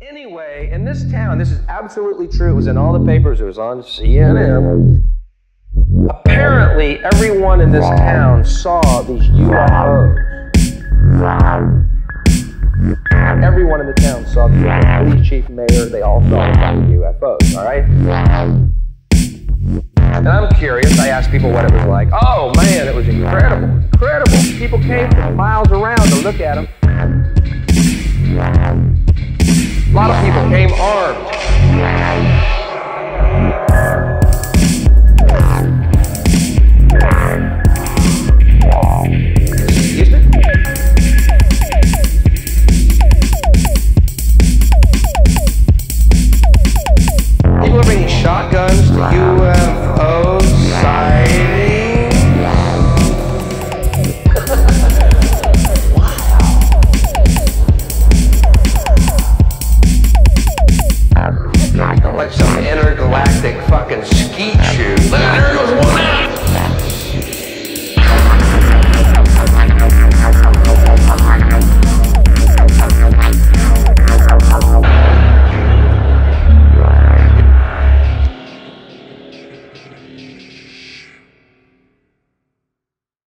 Anyway, in this town, this is absolutely true. It was in all the papers. It was on CNN. Apparently, everyone in this town saw these UFOs. Everyone in the town saw the. Police chief, mayor, they all saw the UFOs, all right? And I'm curious. I asked people what it was like. Oh, man, it was incredible. Incredible. People came from miles around to look at them. Armed. Intergalactic fucking skeet one.